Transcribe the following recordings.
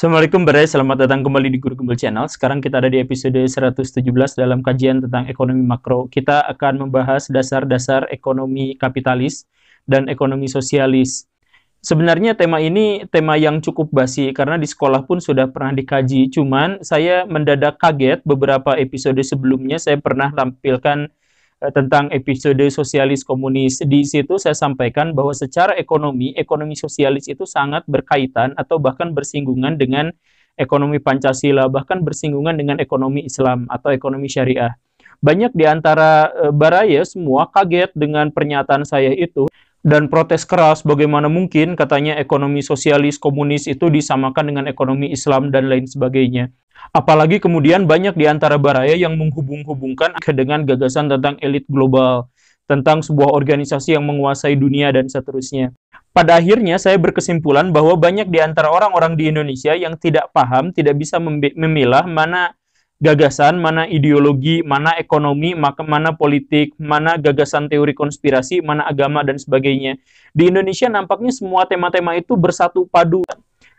Assalamualaikum Barai, selamat datang kembali di Guru Gembel Channel. Sekarang kita ada di episode 117 dalam kajian tentang ekonomi makro. Kita akan membahas dasar-dasar ekonomi kapitalis dan ekonomi sosialis. Sebenarnya tema ini tema yang cukup basi karena di sekolah pun sudah pernah dikaji. Cuman saya mendadak kaget beberapa episode sebelumnya saya pernah tampilkan tentang episode sosialis komunis. Di situ saya sampaikan bahwa secara ekonomi, ekonomi sosialis itu sangat berkaitan atau bahkan bersinggungan dengan ekonomi Pancasila, bahkan bersinggungan dengan ekonomi Islam atau ekonomi syariah. Banyak di antara e, baraya semua kaget dengan pernyataan saya itu dan protes keras bagaimana mungkin katanya ekonomi sosialis komunis itu disamakan dengan ekonomi Islam dan lain sebagainya. Apalagi kemudian banyak di antara baraya yang menghubung-hubungkan dengan gagasan tentang elit global, tentang sebuah organisasi yang menguasai dunia dan seterusnya. Pada akhirnya saya berkesimpulan bahwa banyak di antara orang-orang di Indonesia yang tidak paham, tidak bisa memilah mana gagasan, mana ideologi, mana ekonomi, mana politik, mana gagasan teori konspirasi, mana agama dan sebagainya. Di Indonesia nampaknya semua tema-tema itu bersatu padu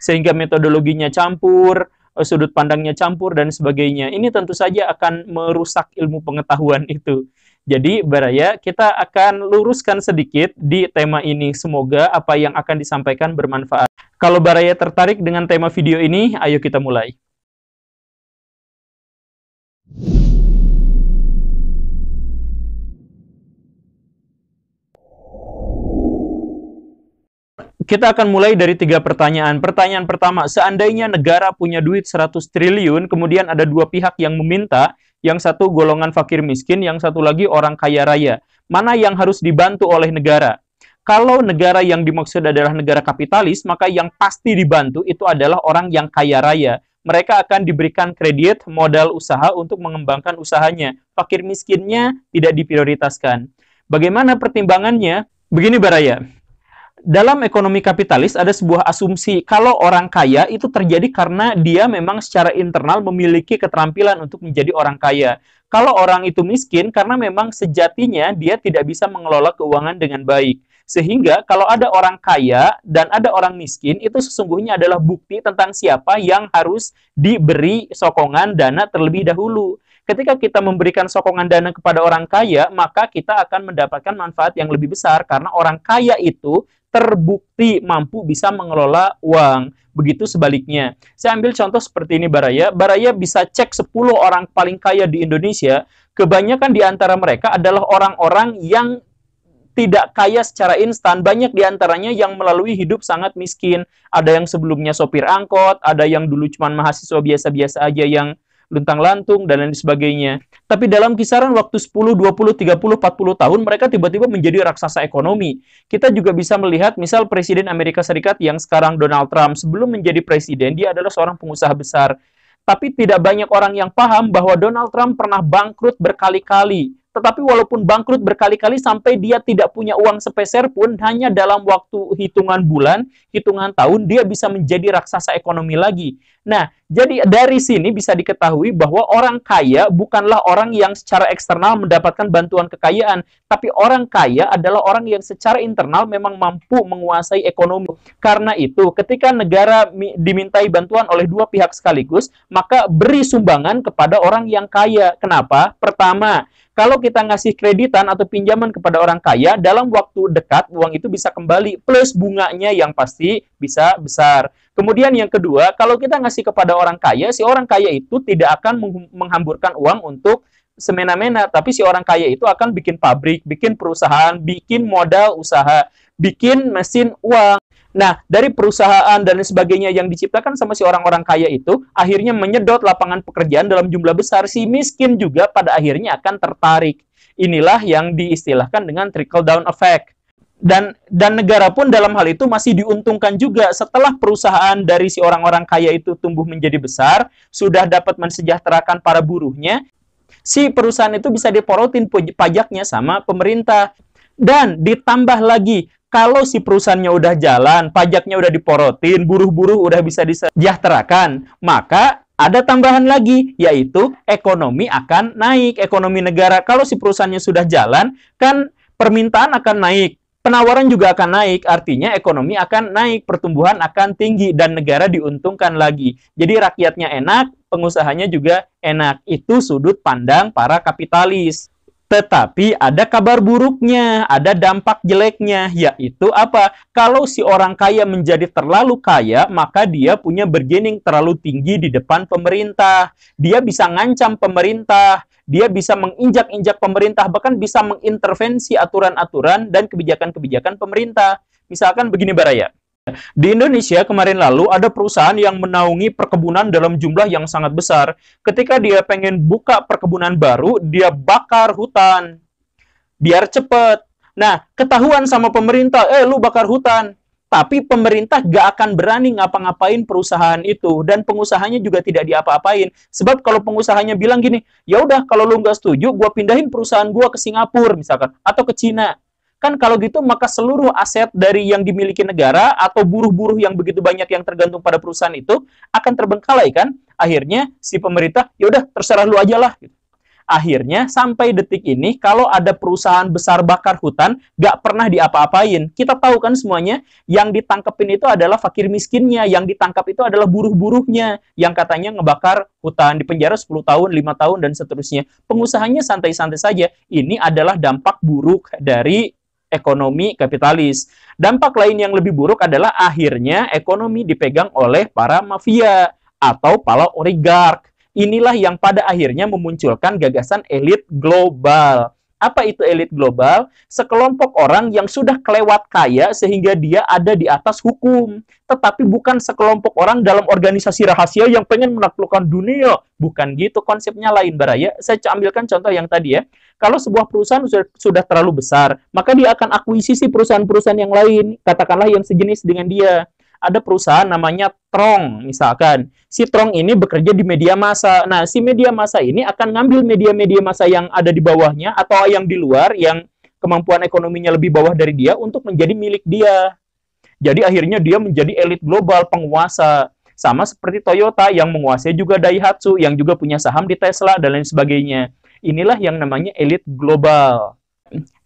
sehingga metodologinya campur, Eh, sudut pandangnya campur dan sebagainya. Ini tentu saja akan merusak ilmu pengetahuan itu. Jadi Baraya, kita akan luruskan sedikit di tema ini. Semoga apa yang akan disampaikan bermanfaat. Kalau Baraya tertarik dengan tema video ini, ayo kita mulai. Kita akan mulai dari tiga pertanyaan. Pertanyaan pertama, seandainya negara punya duit 100 triliun, kemudian ada dua pihak yang meminta, yang satu golongan fakir miskin, yang satu lagi orang kaya raya. Mana yang harus dibantu oleh negara? Kalau negara yang dimaksud adalah negara kapitalis, maka yang pasti dibantu itu adalah orang yang kaya raya. Mereka akan diberikan kredit modal usaha untuk mengembangkan usahanya. Fakir miskinnya tidak diprioritaskan. Bagaimana pertimbangannya? Begini Baraya, dalam ekonomi kapitalis ada sebuah asumsi kalau orang kaya itu terjadi karena dia memang secara internal memiliki keterampilan untuk menjadi orang kaya. Kalau orang itu miskin karena memang sejatinya dia tidak bisa mengelola keuangan dengan baik. Sehingga kalau ada orang kaya dan ada orang miskin itu sesungguhnya adalah bukti tentang siapa yang harus diberi sokongan dana terlebih dahulu. Ketika kita memberikan sokongan dana kepada orang kaya, maka kita akan mendapatkan manfaat yang lebih besar karena orang kaya itu terbukti mampu bisa mengelola uang. Begitu sebaliknya. Saya ambil contoh seperti ini Baraya. Baraya bisa cek 10 orang paling kaya di Indonesia. Kebanyakan di antara mereka adalah orang-orang yang tidak kaya secara instan. Banyak di antaranya yang melalui hidup sangat miskin. Ada yang sebelumnya sopir angkot, ada yang dulu cuma mahasiswa biasa-biasa aja yang luntang-lantung, dan lain sebagainya. Tapi dalam kisaran waktu 10, 20, 30, 40 tahun, mereka tiba-tiba menjadi raksasa ekonomi. Kita juga bisa melihat misal Presiden Amerika Serikat yang sekarang Donald Trump, sebelum menjadi presiden, dia adalah seorang pengusaha besar. Tapi tidak banyak orang yang paham bahwa Donald Trump pernah bangkrut berkali-kali tetapi walaupun bangkrut berkali-kali sampai dia tidak punya uang sepeser pun, hanya dalam waktu hitungan bulan, hitungan tahun, dia bisa menjadi raksasa ekonomi lagi. Nah, jadi dari sini bisa diketahui bahwa orang kaya bukanlah orang yang secara eksternal mendapatkan bantuan kekayaan, tapi orang kaya adalah orang yang secara internal memang mampu menguasai ekonomi. Karena itu, ketika negara dimintai bantuan oleh dua pihak sekaligus, maka beri sumbangan kepada orang yang kaya. Kenapa? Pertama, kalau kita ngasih kreditan atau pinjaman kepada orang kaya, dalam waktu dekat uang itu bisa kembali plus bunganya yang pasti bisa besar. Kemudian yang kedua, kalau kita ngasih kepada orang kaya, si orang kaya itu tidak akan menghamburkan uang untuk semena-mena, tapi si orang kaya itu akan bikin pabrik, bikin perusahaan, bikin modal usaha, bikin mesin uang. Nah, dari perusahaan dan sebagainya yang diciptakan sama si orang-orang kaya itu, akhirnya menyedot lapangan pekerjaan dalam jumlah besar. Si miskin juga pada akhirnya akan tertarik. Inilah yang diistilahkan dengan trickle down effect. Dan dan negara pun dalam hal itu masih diuntungkan juga setelah perusahaan dari si orang-orang kaya itu tumbuh menjadi besar, sudah dapat mensejahterakan para buruhnya, si perusahaan itu bisa diporotin pajaknya sama pemerintah. Dan ditambah lagi kalau si perusahaannya udah jalan, pajaknya udah diporotin, buruh-buruh udah bisa disejahterakan, maka ada tambahan lagi, yaitu ekonomi akan naik, ekonomi negara. Kalau si perusahaannya sudah jalan, kan permintaan akan naik, penawaran juga akan naik, artinya ekonomi akan naik, pertumbuhan akan tinggi, dan negara diuntungkan lagi. Jadi rakyatnya enak, pengusahanya juga enak. Itu sudut pandang para kapitalis. Tetapi ada kabar buruknya, ada dampak jeleknya, yaitu apa? Kalau si orang kaya menjadi terlalu kaya, maka dia punya bergening terlalu tinggi di depan pemerintah. Dia bisa ngancam pemerintah, dia bisa menginjak-injak pemerintah, bahkan bisa mengintervensi aturan-aturan dan kebijakan-kebijakan pemerintah. Misalkan begini Baraya, di Indonesia kemarin lalu ada perusahaan yang menaungi perkebunan dalam jumlah yang sangat besar. Ketika dia pengen buka perkebunan baru, dia bakar hutan. Biar cepet. Nah, ketahuan sama pemerintah, eh lu bakar hutan. Tapi pemerintah gak akan berani ngapa-ngapain perusahaan itu dan pengusahanya juga tidak diapa-apain. Sebab kalau pengusahanya bilang gini, ya udah kalau lu nggak setuju, gua pindahin perusahaan gua ke Singapura misalkan atau ke Cina. Kan kalau gitu maka seluruh aset dari yang dimiliki negara atau buruh-buruh yang begitu banyak yang tergantung pada perusahaan itu akan terbengkalai kan? Akhirnya si pemerintah ya udah terserah lu aja lah. Gitu. Akhirnya sampai detik ini kalau ada perusahaan besar bakar hutan gak pernah diapa-apain. Kita tahu kan semuanya yang ditangkepin itu adalah fakir miskinnya, yang ditangkap itu adalah buruh-buruhnya yang katanya ngebakar hutan di penjara 10 tahun, 5 tahun dan seterusnya. Pengusahanya santai-santai saja. Ini adalah dampak buruk dari ekonomi kapitalis. Dampak lain yang lebih buruk adalah akhirnya ekonomi dipegang oleh para mafia atau para oligark. Inilah yang pada akhirnya memunculkan gagasan elit global. Apa itu elit global? Sekelompok orang yang sudah kelewat kaya sehingga dia ada di atas hukum. Tetapi bukan sekelompok orang dalam organisasi rahasia yang pengen menaklukkan dunia. Bukan gitu konsepnya lain, Baraya. Saya ambilkan contoh yang tadi ya. Kalau sebuah perusahaan sudah, sudah terlalu besar, maka dia akan akuisisi perusahaan-perusahaan yang lain. Katakanlah yang sejenis dengan dia ada perusahaan namanya Trong misalkan. Si Trong ini bekerja di media massa. Nah, si media massa ini akan ngambil media-media massa yang ada di bawahnya atau yang di luar yang kemampuan ekonominya lebih bawah dari dia untuk menjadi milik dia. Jadi akhirnya dia menjadi elit global penguasa. Sama seperti Toyota yang menguasai juga Daihatsu yang juga punya saham di Tesla dan lain sebagainya. Inilah yang namanya elit global.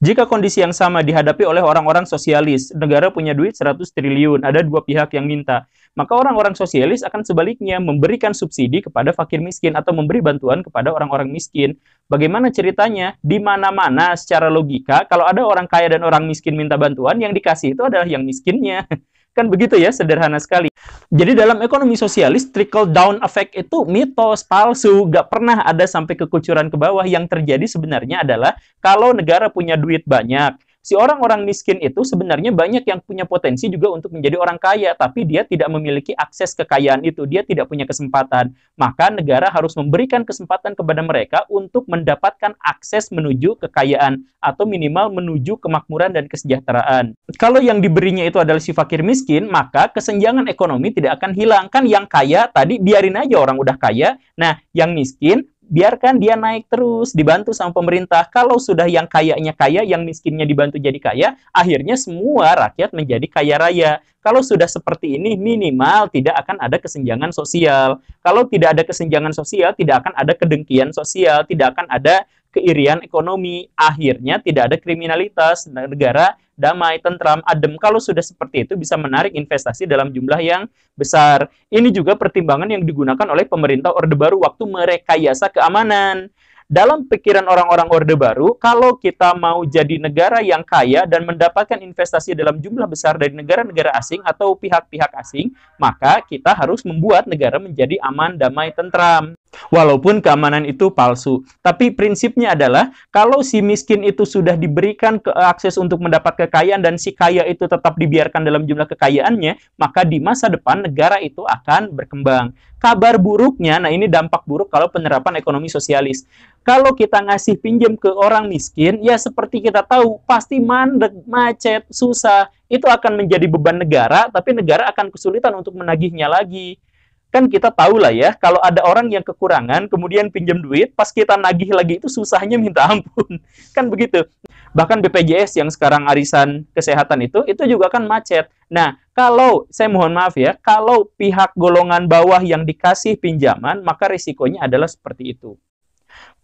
Jika kondisi yang sama dihadapi oleh orang-orang sosialis, negara punya duit 100 triliun, ada dua pihak yang minta, maka orang-orang sosialis akan sebaliknya memberikan subsidi kepada fakir miskin atau memberi bantuan kepada orang-orang miskin. Bagaimana ceritanya? Di mana-mana secara logika, kalau ada orang kaya dan orang miskin minta bantuan, yang dikasih itu adalah yang miskinnya. Kan begitu ya, sederhana sekali. Jadi dalam ekonomi sosialis, trickle down effect itu mitos, palsu, gak pernah ada sampai kekucuran ke bawah. Yang terjadi sebenarnya adalah kalau negara punya duit banyak, si orang-orang miskin itu sebenarnya banyak yang punya potensi juga untuk menjadi orang kaya, tapi dia tidak memiliki akses kekayaan itu, dia tidak punya kesempatan. Maka negara harus memberikan kesempatan kepada mereka untuk mendapatkan akses menuju kekayaan atau minimal menuju kemakmuran dan kesejahteraan. Kalau yang diberinya itu adalah si fakir miskin, maka kesenjangan ekonomi tidak akan hilang. Kan yang kaya tadi biarin aja orang udah kaya, nah yang miskin biarkan dia naik terus, dibantu sama pemerintah. Kalau sudah yang kayanya kaya, yang miskinnya dibantu jadi kaya, akhirnya semua rakyat menjadi kaya raya. Kalau sudah seperti ini, minimal tidak akan ada kesenjangan sosial. Kalau tidak ada kesenjangan sosial, tidak akan ada kedengkian sosial, tidak akan ada keirian ekonomi. Akhirnya tidak ada kriminalitas. Negara damai, tentram, adem. Kalau sudah seperti itu bisa menarik investasi dalam jumlah yang besar. Ini juga pertimbangan yang digunakan oleh pemerintah Orde Baru waktu merekayasa keamanan. Dalam pikiran orang-orang Orde Baru, kalau kita mau jadi negara yang kaya dan mendapatkan investasi dalam jumlah besar dari negara-negara asing atau pihak-pihak asing, maka kita harus membuat negara menjadi aman, damai, tentram. Walaupun keamanan itu palsu. Tapi prinsipnya adalah kalau si miskin itu sudah diberikan ke akses untuk mendapat kekayaan dan si kaya itu tetap dibiarkan dalam jumlah kekayaannya, maka di masa depan negara itu akan berkembang. Kabar buruknya, nah ini dampak buruk kalau penerapan ekonomi sosialis. Kalau kita ngasih pinjam ke orang miskin, ya seperti kita tahu, pasti mandek, macet, susah. Itu akan menjadi beban negara, tapi negara akan kesulitan untuk menagihnya lagi kan kita tahu lah ya, kalau ada orang yang kekurangan, kemudian pinjam duit, pas kita nagih lagi itu susahnya minta ampun. Kan begitu. Bahkan BPJS yang sekarang arisan kesehatan itu, itu juga kan macet. Nah, kalau, saya mohon maaf ya, kalau pihak golongan bawah yang dikasih pinjaman, maka risikonya adalah seperti itu.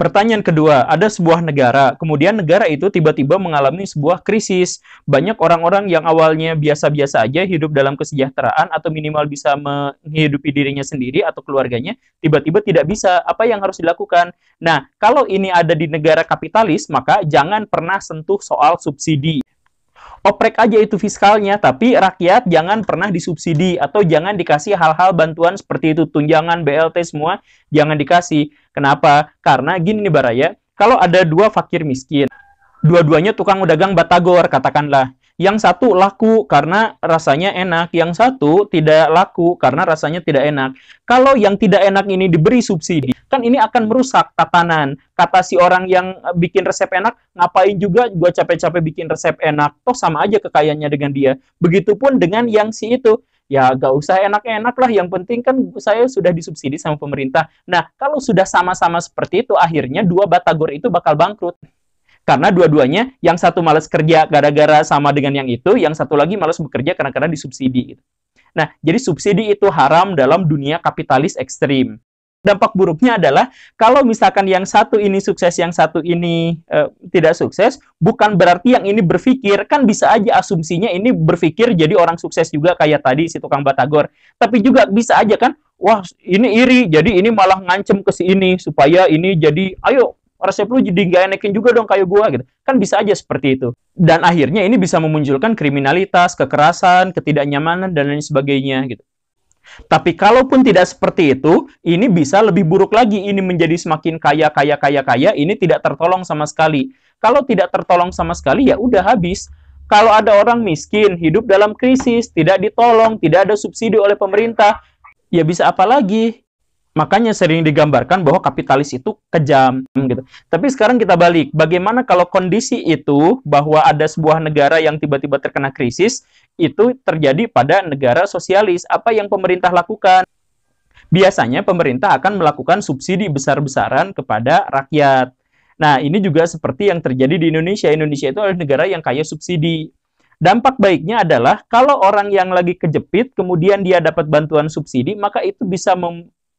Pertanyaan kedua, ada sebuah negara, kemudian negara itu tiba-tiba mengalami sebuah krisis. Banyak orang-orang yang awalnya biasa-biasa aja hidup dalam kesejahteraan atau minimal bisa menghidupi dirinya sendiri atau keluarganya, tiba-tiba tidak bisa. Apa yang harus dilakukan? Nah, kalau ini ada di negara kapitalis, maka jangan pernah sentuh soal subsidi oprek aja itu fiskalnya, tapi rakyat jangan pernah disubsidi atau jangan dikasih hal-hal bantuan seperti itu, tunjangan, BLT semua jangan dikasih. Kenapa? Karena gini nih Baraya, kalau ada dua fakir miskin, dua-duanya tukang dagang batagor katakanlah. Yang satu laku karena rasanya enak, yang satu tidak laku karena rasanya tidak enak. Kalau yang tidak enak ini diberi subsidi, kan ini akan merusak tatanan. Kata si orang yang bikin resep enak, ngapain juga gua capek-capek bikin resep enak, toh sama aja kekayaannya dengan dia. Begitupun dengan yang si itu, ya gak usah enak-enak lah, yang penting kan saya sudah disubsidi sama pemerintah. Nah, kalau sudah sama-sama seperti itu, akhirnya dua batagor itu bakal bangkrut. Karena dua-duanya, yang satu males kerja gara-gara sama dengan yang itu, yang satu lagi males bekerja karena karena disubsidi. Gitu. Nah, jadi subsidi itu haram dalam dunia kapitalis ekstrim. Dampak buruknya adalah kalau misalkan yang satu ini sukses, yang satu ini uh, tidak sukses, bukan berarti yang ini berpikir, kan bisa aja asumsinya ini berpikir jadi orang sukses juga kayak tadi si tukang batagor. Tapi juga bisa aja kan, wah ini iri, jadi ini malah ngancem ke si ini supaya ini jadi, ayo resep lu jadi nggak enakin juga dong kayak gua gitu. Kan bisa aja seperti itu. Dan akhirnya ini bisa memunculkan kriminalitas, kekerasan, ketidaknyamanan, dan lain sebagainya gitu. Tapi kalaupun tidak seperti itu, ini bisa lebih buruk lagi. Ini menjadi semakin kaya, kaya, kaya, kaya. Ini tidak tertolong sama sekali. Kalau tidak tertolong sama sekali, ya udah habis. Kalau ada orang miskin, hidup dalam krisis, tidak ditolong, tidak ada subsidi oleh pemerintah, ya bisa apa lagi? Makanya sering digambarkan bahwa kapitalis itu kejam gitu. Tapi sekarang kita balik, bagaimana kalau kondisi itu bahwa ada sebuah negara yang tiba-tiba terkena krisis itu terjadi pada negara sosialis? Apa yang pemerintah lakukan? Biasanya pemerintah akan melakukan subsidi besar-besaran kepada rakyat. Nah, ini juga seperti yang terjadi di Indonesia. Indonesia itu adalah negara yang kaya subsidi. Dampak baiknya adalah kalau orang yang lagi kejepit kemudian dia dapat bantuan subsidi, maka itu bisa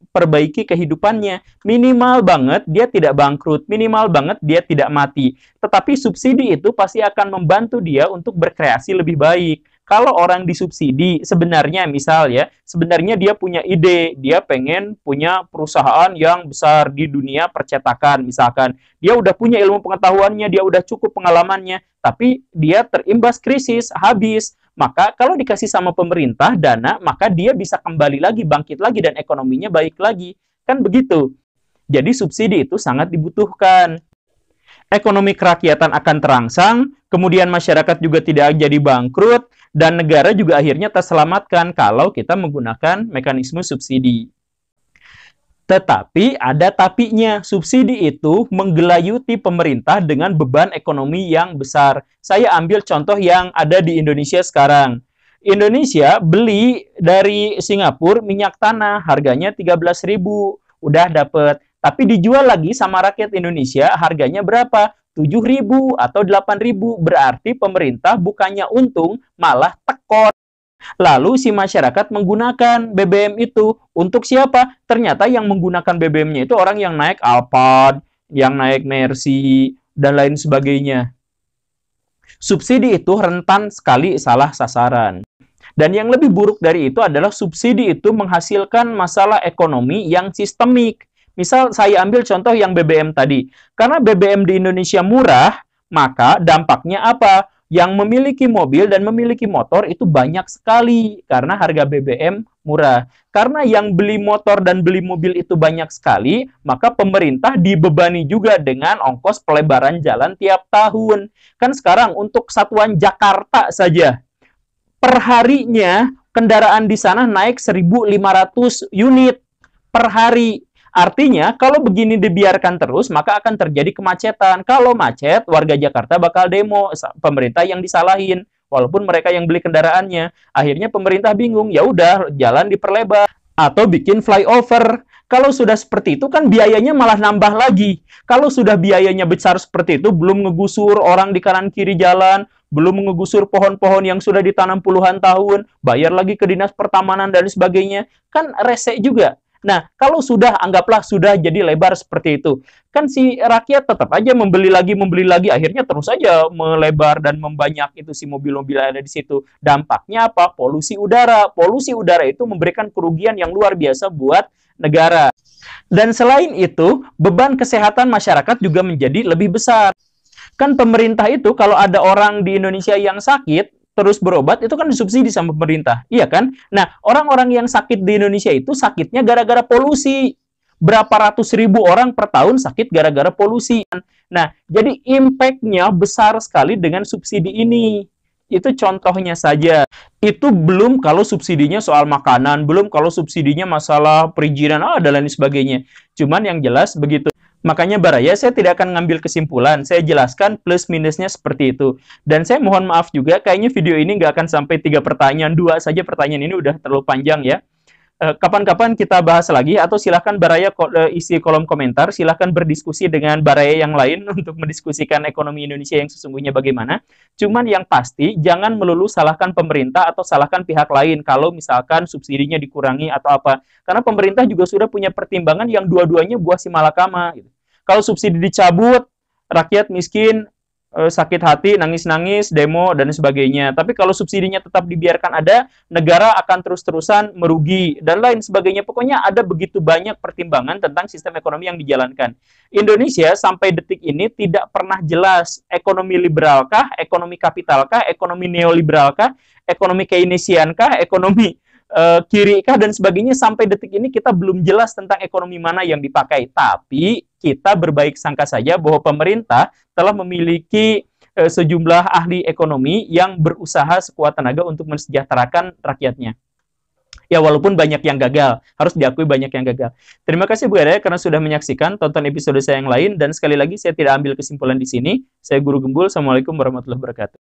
perbaiki kehidupannya. Minimal banget dia tidak bangkrut, minimal banget dia tidak mati. Tetapi subsidi itu pasti akan membantu dia untuk berkreasi lebih baik. Kalau orang disubsidi, sebenarnya misal ya, sebenarnya dia punya ide, dia pengen punya perusahaan yang besar di dunia percetakan, misalkan. Dia udah punya ilmu pengetahuannya, dia udah cukup pengalamannya, tapi dia terimbas krisis, habis maka kalau dikasih sama pemerintah dana, maka dia bisa kembali lagi, bangkit lagi, dan ekonominya baik lagi. Kan begitu. Jadi subsidi itu sangat dibutuhkan. Ekonomi kerakyatan akan terangsang, kemudian masyarakat juga tidak jadi bangkrut, dan negara juga akhirnya terselamatkan kalau kita menggunakan mekanisme subsidi. Tetapi ada tapinya, subsidi itu menggelayuti pemerintah dengan beban ekonomi yang besar. Saya ambil contoh yang ada di Indonesia sekarang. Indonesia beli dari Singapura minyak tanah, harganya 13.000, udah dapet. Tapi dijual lagi sama rakyat Indonesia, harganya berapa? 7.000 atau 8.000. Berarti pemerintah bukannya untung, malah tekor. Lalu si masyarakat menggunakan BBM itu untuk siapa? Ternyata yang menggunakan BBM-nya itu orang yang naik Alphard, yang naik Mercy, dan lain sebagainya. Subsidi itu rentan sekali salah sasaran. Dan yang lebih buruk dari itu adalah subsidi itu menghasilkan masalah ekonomi yang sistemik. Misal saya ambil contoh yang BBM tadi. Karena BBM di Indonesia murah, maka dampaknya apa? yang memiliki mobil dan memiliki motor itu banyak sekali karena harga BBM murah. Karena yang beli motor dan beli mobil itu banyak sekali, maka pemerintah dibebani juga dengan ongkos pelebaran jalan tiap tahun. Kan sekarang untuk satuan Jakarta saja, perharinya kendaraan di sana naik 1.500 unit per hari. Artinya, kalau begini dibiarkan terus, maka akan terjadi kemacetan. Kalau macet, warga Jakarta bakal demo, pemerintah yang disalahin. Walaupun mereka yang beli kendaraannya, akhirnya pemerintah bingung. Ya udah, jalan diperlebar atau bikin flyover. Kalau sudah seperti itu kan biayanya malah nambah lagi. Kalau sudah biayanya besar seperti itu, belum ngegusur orang di kanan kiri jalan, belum ngegusur pohon-pohon yang sudah ditanam puluhan tahun, bayar lagi ke dinas pertamanan dan sebagainya, kan rese juga. Nah, kalau sudah anggaplah sudah jadi lebar seperti itu, kan si rakyat tetap aja membeli lagi, membeli lagi, akhirnya terus saja melebar dan membanyak itu si mobil-mobil yang ada di situ. Dampaknya apa? Polusi udara. Polusi udara itu memberikan kerugian yang luar biasa buat negara. Dan selain itu, beban kesehatan masyarakat juga menjadi lebih besar. Kan pemerintah itu kalau ada orang di Indonesia yang sakit, terus berobat itu kan disubsidi sama pemerintah, iya kan? Nah, orang-orang yang sakit di Indonesia itu sakitnya gara-gara polusi. Berapa ratus ribu orang per tahun sakit gara-gara polusi. Nah, jadi impact-nya besar sekali dengan subsidi ini. Itu contohnya saja. Itu belum kalau subsidinya soal makanan, belum kalau subsidinya masalah perizinan, ah, dan lain sebagainya. Cuman yang jelas begitu. Makanya Baraya saya tidak akan ngambil kesimpulan, saya jelaskan plus minusnya seperti itu. Dan saya mohon maaf juga, kayaknya video ini nggak akan sampai tiga pertanyaan, dua saja pertanyaan ini udah terlalu panjang ya. Eh, kapan-kapan kita bahas lagi atau silahkan Baraya eh, isi kolom komentar, silahkan berdiskusi dengan Baraya yang lain untuk mendiskusikan ekonomi Indonesia yang sesungguhnya bagaimana. Cuman yang pasti jangan melulu salahkan pemerintah atau salahkan pihak lain kalau misalkan subsidinya dikurangi atau apa. Karena pemerintah juga sudah punya pertimbangan yang dua-duanya buah si malakama. Gitu. Kalau subsidi dicabut, rakyat miskin sakit hati, nangis-nangis, demo, dan sebagainya. Tapi kalau subsidinya tetap dibiarkan ada, negara akan terus-terusan merugi, dan lain sebagainya. Pokoknya ada begitu banyak pertimbangan tentang sistem ekonomi yang dijalankan. Indonesia sampai detik ini tidak pernah jelas ekonomi liberalkah, ekonomi kapitalkah, ekonomi neoliberalkah, ekonomi Keynesiankah, ekonomi uh, kiri kah dan sebagainya sampai detik ini kita belum jelas tentang ekonomi mana yang dipakai. Tapi kita berbaik sangka saja bahwa pemerintah telah memiliki e, sejumlah ahli ekonomi yang berusaha sekuat tenaga untuk mensejahterakan rakyatnya. Ya walaupun banyak yang gagal, harus diakui banyak yang gagal. Terima kasih Bu Ere karena sudah menyaksikan, tonton episode saya yang lain dan sekali lagi saya tidak ambil kesimpulan di sini. Saya Guru Gembul, Assalamualaikum warahmatullahi wabarakatuh.